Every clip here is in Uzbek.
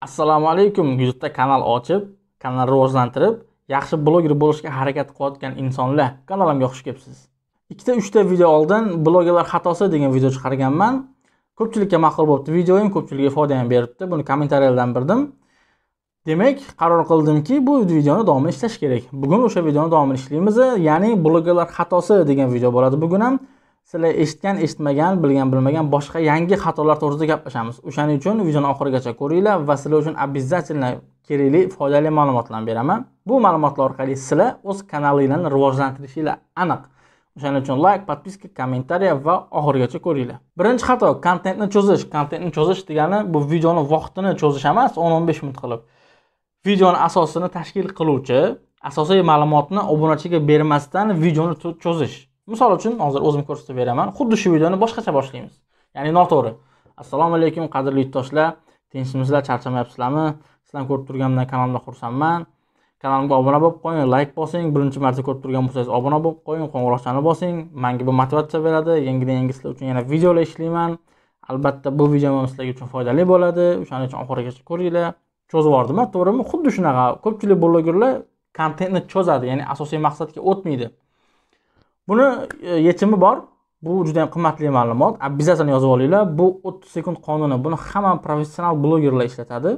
assalomu alaykum youtubeda kanal ochib kanalni rivojlantirib yaxshi bloger bo'lishga harakat qilayotgan insonlar kanalimga xush kelibsiz. Ikkita uchta video oldin blogerlar xatosi degan video chiqarganman. Ko'pchilikka ma'qul bo'libdi videoyim ko'pchilikka foyda ham beribdi. Buni kommentariyalardan bildim. Demak qaror qildimki bu videoni davomini ishlash kerak. Bugun o'sha videoni davomini ishlaymiz. Ya'ni blogerlar xatosi degan video bo'ladi bugun ham. Sizlar eshitgan eshitmagan bilgan bilmagan boshqa yangi xatolar to'g'risida gaplashamiz. O'shaning uchun videoni oxirigacha ko'ringlar va sizlar uchun обязательно kerakli foydali ma'lumotlarni beraman. Bu ma'lumotlar orqali sizlar o'z kanalinglarni rivojlantirishinglar aniq. O'shaning uchun layk подписка kommentariya va oxirigacha ko'ringlar. Birinchi xato kontentni cho'zish. Kontentni cho'zish degani bu videoni vaqtini cho'zish emas o'n o'n besh minut qilib. Videoni asosini tashkil qiluvchi asosiy ma'lumotni obunachiga bermasdan videoni cho'zish. Misol uchun hozir o'zim ko'rsatib beraman xuddi shu videoni boshqacha boshlaymiz. Ya'ni noto'g'ri. Assalomu alaykum qadrli yurtdoshlar. Tinchmisizlar charchamayapsizlarmi? Sizlarni ko'rib turganimdan kanalimda xursandman. Kanalimga obuna bo'lib qo'ying layk bosing. Birinchi marta ko'rib turgan bo'lsangiz obuna bo'lib qo'ying qo'ng'iroqchani bosing. Manga bu motivatsiya beradi. Yangidan yangi sizlar uchun yana videolar ishlayman. Albatta bu video ham sizlarga uchun foydali bo'ladi. O'shaning uchun oxirigacha ko'ringlar. Cho'zib yubordimmi to'g'rimi? Xuddi shunaqa. Ko'pchilik blogerlar kontentni cho'zadi ya'ni asosiy maqsadga o'tmaydi. Buni e, yechimi bor. Bu juda yam qimmatli ma'lumot. Обязательно yozib olinglar bu o'ttiz sekund qonuni. Buni hamma professional blogerlar ishlatadi.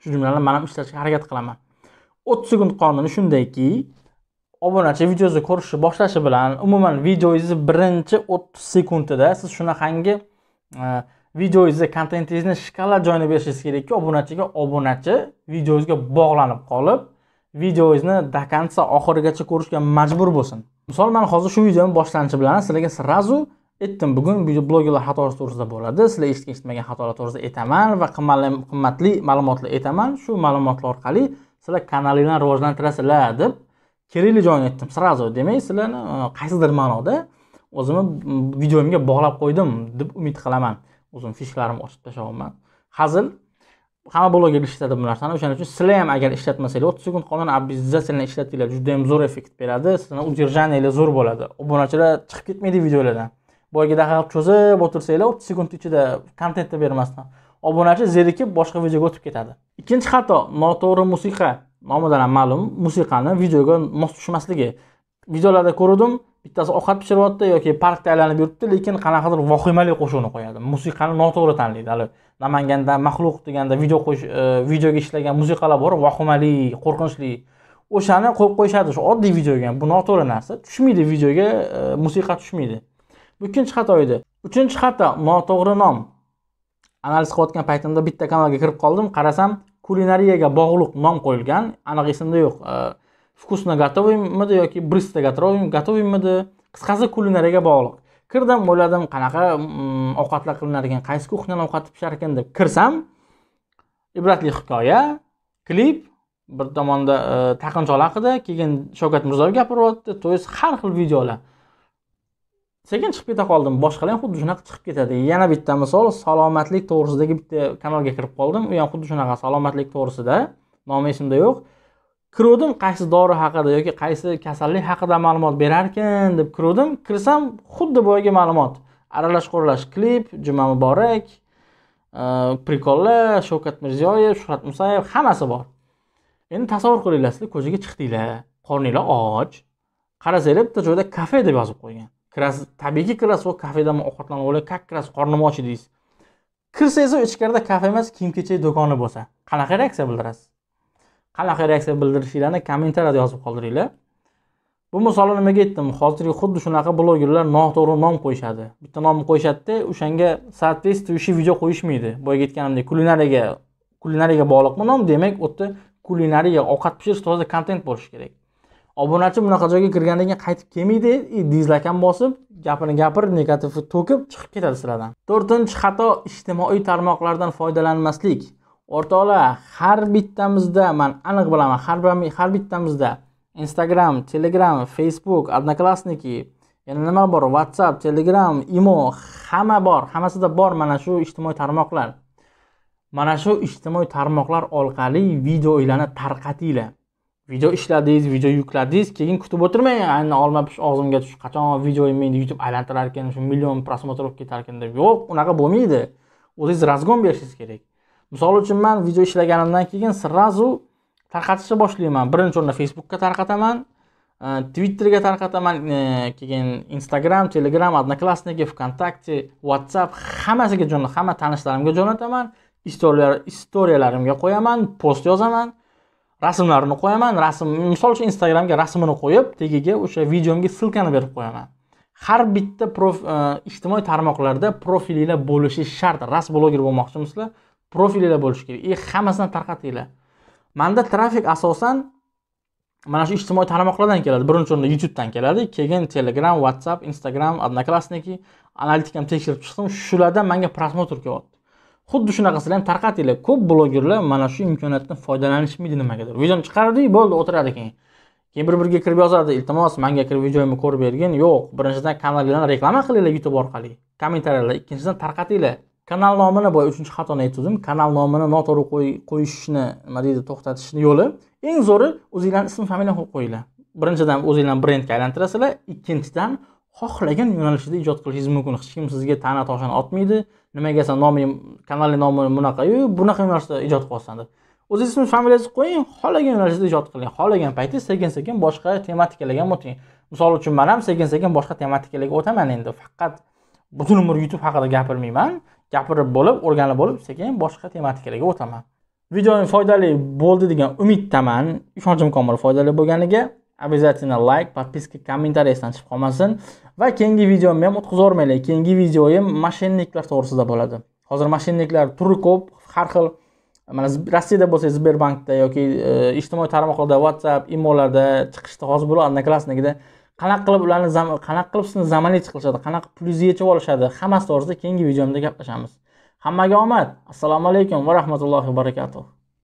Shu jumladan man ham ishlatishga harakat qilaman. O'ttiz sekund qonuni shundayki obunachi videongizni ko'rishni boshlashi bilan umuman videongizni birinchi o'ttiz sekundida siz shunaqangi e, videongizni kontentingizni shkala joyini berishingiz kerakki obunachiga obunachi videongizga bog'lanib qolib videongizni до конца oxirigacha ko'rishga majbur bo'lsin. Misol man hozir shu videoni boshlanishi bilan sizlarga сразу aytdim. Bugun blogerlar xatosi to'g'risida bo'ladi. Sizlar eshitgan eshitmagan xatolar to'g'risida aytaman va qimmatli ma'lumotlar aytaman. Shu ma'lumotlar orqali sizlar kanalinglarni rivojlantirasizlar deb kerakli joyini aytdim сразу. Demak sizlarni e, qaysidir ma'noda o'zimni videomga bog'lab qo'ydim deb umid qilaman. O'zim fishkalarimni ochib tashlayapman hazil hamma bloger ishlatadi bu narsani. O'shaning uchun sizlar ham agar ishlatmasanglar o'ttiz sekund qolgan обязательно ishlatinglar. Juda yam zo'r effekt beradi. Sizni удержаниялар zo'r bo'ladi. Obunachilar chiqib ketmaydi videolardan. Boyagidaqa qilib cho'zib o'tirsanglar o'ttiz sekund ichida kontentni bermasdan obunachi zerikib boshqa videoga o'tib ketadi. Ikkinchi xato noto'g'ri musiqa. Nomidan ham ma'lum musiqani videoga mos tushmasligi. Videolarda ko'rdim bittasi ovqat pishiryapti yoki parkda aylanib yuribdi lekin qanaqadir vahimali qo'shiqni qo'yadi. Musiqani noto'g'ri tanlaydi. Hali namanganda maxluq deganda video qo'sh e, videoga ishlagan musiqalar bor vahimali qo'rqinchli. O'shani qo'yib qo'yishadi shu oddiy videoga. Bu noto'g'ri narsa. Tushmaydi videoga e, musiqa tushmaydi. Bu ikkinchi xato edi. Uchinchi xato noto'g'ri nom. Analiz qilayotgan paytimda bitta kanalga kirib qoldim. Qarasam kulinariyaga bog'liq nom qo'yilgan. Aniq esimda yo'q. E, вкусно готовыйmidi yoki быстро готовыйmidi qisqasi kulinariyaga bog'liq kirdim o'yladim qanaqa ovqatlar ovqatlar qilinadigan qaysi kuxnyani ovqati pishar ekan deb kirsam ibratli hikoya klip bir tomonda э, taqinchoq haqida keyin shavkat mirziyoyev gapiryapti то есть har xil videolar. Sekin chiqib keta qoldim. Boshqalar ham xuddi shunaqa chiqib ketadi. Yana bitta misol salomatlik to'g'risidagi bitta kanalga kirib qoldim. U ham xuddi shunaqa salomatlik to'g'risida nomi esimda yo'q. Kiruvdim qaysi dori haqida yoki qaysi kasallik haqida ma'lumot berarkan deb kiruvdim. Kirsam xuddi boyagi ma'lumot. Aralash quralash klip juma muborak e, prikollar shavkat mirziyoyev shuhrat musayev hammasi bor. Endi tasavvur qilinglar sizlar ko'chaga chiqdinglar qorninglar och qarasanglar bitta joyda kafe deb yozib qo'ygan. Kirasiz tabiiyki kirasiz u kafeda ovqatlanib olib как kirasiz qornim och deysiz kirsangiz ichkarida kafe emas kiyim kechak do'koni bo'lsa. Qanaqa reaksiya bildirasiz? Qanaqa reaksiya bildirishinglarni kommentariyada yozib qoldiringlar. Bu misolni nimaga aytdim? Hozirgi xuddi shunaqa blogerlar noto'g'ri nom qo'yishadi. Bitta nomni qo'yishadida o'shanga соответствующий video qo'yishmaydi. Boyagi aytganimdek kulinariyaga kulinariyaga bog'liqmi nom? Demak u yerda kulinariya ovqat pishirish to'g'risida kontent bo'lishi kerak. Obunachi bunaqa joyga kirgandan keyin qaytib kelmaydi. E, И dizlayk ham bosib gapini gapirib negativni to'kib chiqib ketadi sizlardan to'rtinchi xato ijtimoiy tarmoqlardan foydalanmaslik. O'rtoqlar har bittamizda man aniq bilaman har har bittamizda instagram telegram facebook odnoklassniki yana nima bor? Whatsapp telegram imo hamma bor hammasida bor mana shu ijtimoiy tarmoqlar. Mana shu ijtimoiy tarmoqlar orqali videolarni tarqatinglar. Video ishladingiz video yukladingiz keyin kutib o'tirmang ayni olma pish og'zimga tushib qachon videoyim meni youtube aylantirar ekan shu million просмотр bo'lib ketar ekan deb. Yo'q unaqa bo'lmaydi. O'zingiz razgon berishingiz kerak. Misol uchun man video ishlaganimdan keyin сразу tarqatishni boshlayman. Birinchi o'rinda facebookka tarqataman e, twitterga tarqataman e, keyin instagram telegram одноклассники vkontakte whatsapp hammasiga hamma tanishlarimga jo'nataman. Istoriyalarimga qo'yaman post yozaman rasmlarini qo'yaman rasm misol uchun instagramga rasmini qo'yib tagiga o'sha videomga ссылкani berib qo'yaman. Har bitta e, ijtimoiy tarmoqlarda profilinglar bo'lishi shart. Ras bloger bo'lmoqchimisizlar profilinglar bo'lishi kerak. E, И hammasini tarqatinglar. Manda trafik asosan mana shu ijtimoiy tarmoqlardan keladi. Birinchi o'rinda youtubedan keladi keyin telegram whatsapp instagram одноклассники analitikam tekshirib chiqdim. Shulardan manga просмотр kelyapti. Xuddi shunaqasini ham tarqatinglar. Ko'p blogerlar mana shu imkoniyatdan foydalanishmaydi nimagadir. Videoni chiqardi bo'ldi o'tiradi keyin. Keyin bir biriga kirib yozadi iltimos manga kirib videomni ko'rib bergin. Yo'q birinchidan kanalinglarni reklama qilinglar youtube orqali. Kommentariyalar ikkinchidan tarqatinglar. Kanal nomini boya uchinchi xatoni aytgandim kanal nomini noto'g'ri qo'yishni nima deydi to'xtatishni yo'li. Eng zo'ri o'zinglarni ism familiya qo'yib qo'yinglar. Birinchidan o'zinglarni brendga aylantirasizlar ikkinchidan xohlagan yo'nalishda ijod qilishingiz mumkin. Hech kim sizga ta'na toshini otmaydi. Nimaga san noming kanalni nomi bunaqayu bunaqa yo'nalishda ijod qilyapsan deb o'zingiz ism familiyangizni qo'ying xohlagan yo'nalishda ijod qiling. Xohlagan payti sekin sekin boshqa tematikalarga ham o'ting. Misol uchun man ham sekin sekin boshqa tematikalarga o'taman endi. Faqat butun umr youtube haqida gapirmayman. Gapirib bo'lib o'rganib bo'lib sekin boshqa tematikalarga o'taman. Videoim foydali bo'ldi degan umiddaman. Ishonchim komil foydali bo'lganiga обязательно layk подписка kommentariy esdan chiqib qolmasin. Va keyingi videomni ham o'tkazormanglar keyingi videoyim mashinniklar to'g'risida bo'ladi. Hozir mashinniklar turi ko'p har xil mana rossiyada bo'lsa sberbankda yoki e, ijtimoiy tarmoqlarda whatsapp imolarda chiqishda hozir bular одноклассникida qanaqa qilib ularni qanaqa qilib sizni zamonli qilishadi qanaqa plyus yechib olishadi hammasi to'g'risida keyingi videomda gaplashamiz. Hammaga omad. Assalomu alaykum va rahmatullohi va barakatuh.